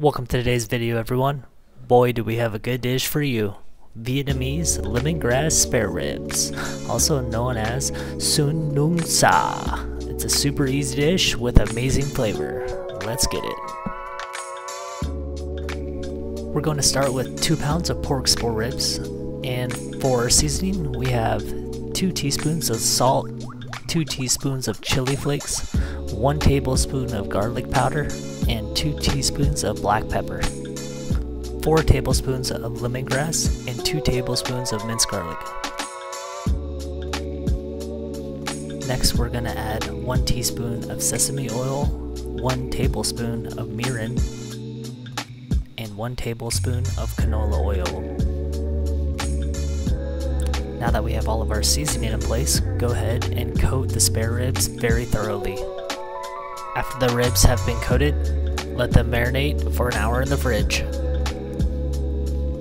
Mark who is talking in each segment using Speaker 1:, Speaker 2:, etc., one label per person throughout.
Speaker 1: Welcome to today's video everyone. Boy do we have a good dish for you. Vietnamese lemongrass spare ribs, also known as Suon Nuong Xa. It's a super easy dish with amazing flavor. Let's get it. We're going to start with 2 pounds of pork spare ribs and for seasoning we have 2 teaspoons of salt, 2 teaspoons of chili flakes, 1 tablespoon of garlic powder, and 2 teaspoons of black pepper, 4 tablespoons of lemongrass, and 2 tablespoons of minced garlic. Next we're going to add 1 teaspoon of sesame oil, 1 tablespoon of mirin, and 1 tablespoon of canola oil. Now that we have all of our seasoning in place, go ahead and coat the spare ribs very thoroughly. After the ribs have been coated, let them marinate for an hour in the fridge.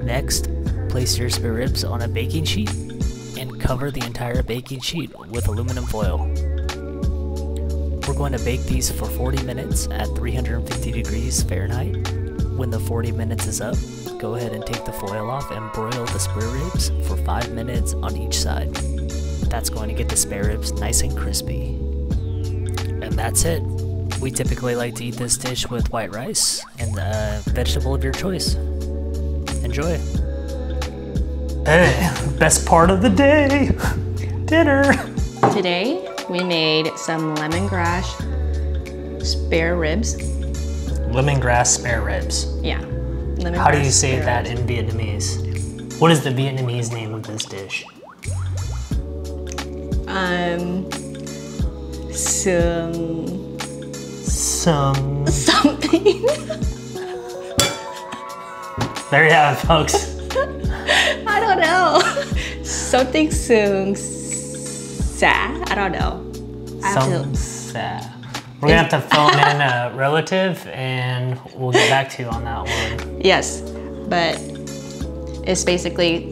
Speaker 1: Next, place your spare ribs on a baking sheet and cover the entire baking sheet with aluminum foil. We're going to bake these for 40 minutes at 350 degrees Fahrenheit. When the 40 minutes is up, go ahead and take the foil off and broil the spare ribs for 5 minutes on each side. That's going to get the spare ribs nice and crispy. And that's it. We typically like to eat this dish with white rice and a vegetable of your choice. Enjoy. Hey, best part of the day, dinner.
Speaker 2: Today we made some lemongrass spare ribs.
Speaker 1: Lemongrass spare ribs.
Speaker 2: Yeah. Lemongrass
Speaker 1: How do you say that
Speaker 2: ribs.
Speaker 1: in Vietnamese? What is the Vietnamese name of this dish?
Speaker 2: Um, some
Speaker 1: Some.
Speaker 2: something.
Speaker 1: There you have it, folks.
Speaker 2: I don't know. Something soon. Sa. I don't know. I
Speaker 1: Some.
Speaker 2: to,
Speaker 1: sa- We're gonna have to phone in a relative, and we'll get back to you on that one.
Speaker 2: yes, but it's basically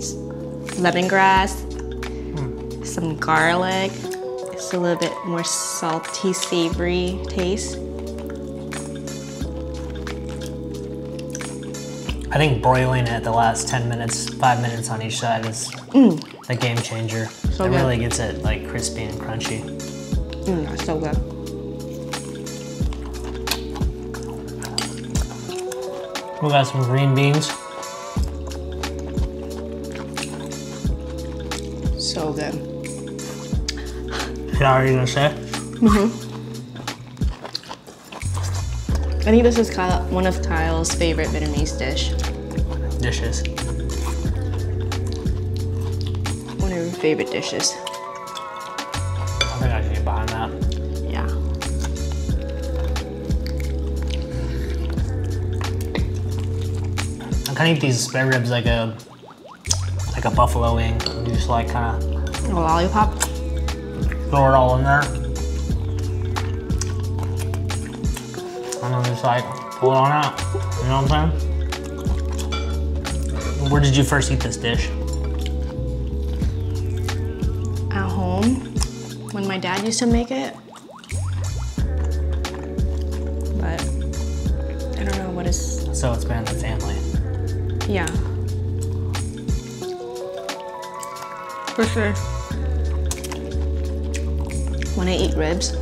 Speaker 2: lemongrass, hmm. some garlic. It's a little bit more salty, savory taste.
Speaker 1: I think broiling it the last 10 minutes, 5 minutes on each side is the game changer.
Speaker 2: So
Speaker 1: it
Speaker 2: good.
Speaker 1: really gets it like crispy and crunchy.
Speaker 2: Mm, so good.
Speaker 1: We got some green beans.
Speaker 2: So good.
Speaker 1: How are you gonna say?
Speaker 2: I think this is Kyle, one of Kyle's favorite Vietnamese dish.
Speaker 1: Dishes.
Speaker 2: One of your favorite dishes.
Speaker 1: I think I can get behind that.
Speaker 2: Yeah.
Speaker 1: I kind of eat these spare ribs like a like a buffalo wing. You just like kind of
Speaker 2: A lollipop.
Speaker 1: throw it all in there. Then just like pull it on out. You know what I'm saying? Where did you first eat this dish?
Speaker 2: At home, when my dad used to make it. But I don't know what is.
Speaker 1: So it's been in the family.
Speaker 2: Yeah. For sure. When I eat ribs,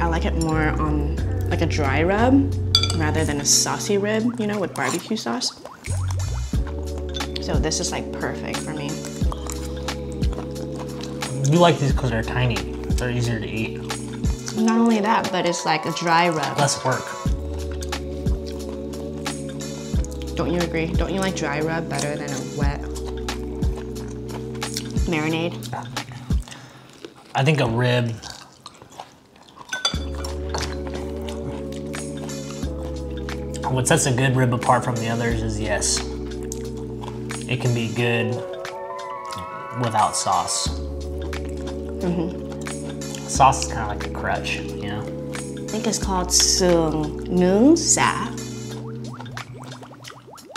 Speaker 2: I like it more on like a dry rub rather than a saucy rib, you know, with barbecue sauce. So this is like perfect for me.
Speaker 1: You like these because they're tiny. They're easier to eat.
Speaker 2: Not only that, but it's like a dry rub.
Speaker 1: Less work.
Speaker 2: Don't you agree? Don't you like dry rub better than a wet marinade?
Speaker 1: I think a rib. What sets a good rib apart from the others is yes, it can be good without sauce. Mm-hmm. Sauce is kind of like a crutch, you know?
Speaker 2: I think it's called sung nung sa.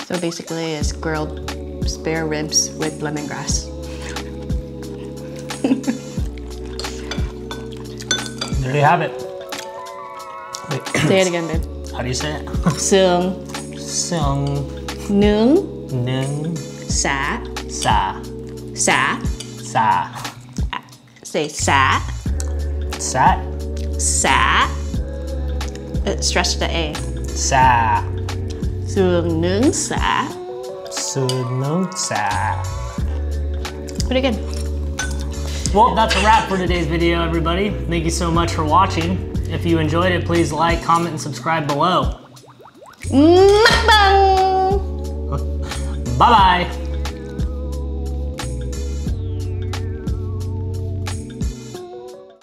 Speaker 2: So basically, it's grilled spare ribs with lemongrass.
Speaker 1: There you have it.
Speaker 2: Say it again, babe.
Speaker 1: How do you say it?
Speaker 2: Sung
Speaker 3: Sung
Speaker 2: Nung
Speaker 3: Nung
Speaker 2: Sa
Speaker 3: Sa
Speaker 2: Sa
Speaker 3: Sa
Speaker 2: Say Sa
Speaker 3: Sat
Speaker 2: Sa uh, Stress the A.
Speaker 3: Sa
Speaker 2: Sung Nung Sa
Speaker 3: Sunung Sa
Speaker 2: Pretty good.
Speaker 3: Well, that's a wrap for today's video, everybody. Thank you so much for watching. If you enjoyed it, please like, comment, and subscribe below.
Speaker 2: Mukbang
Speaker 3: Bye-bye.